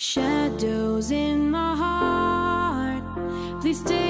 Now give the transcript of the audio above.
Shadows in my heart, please stay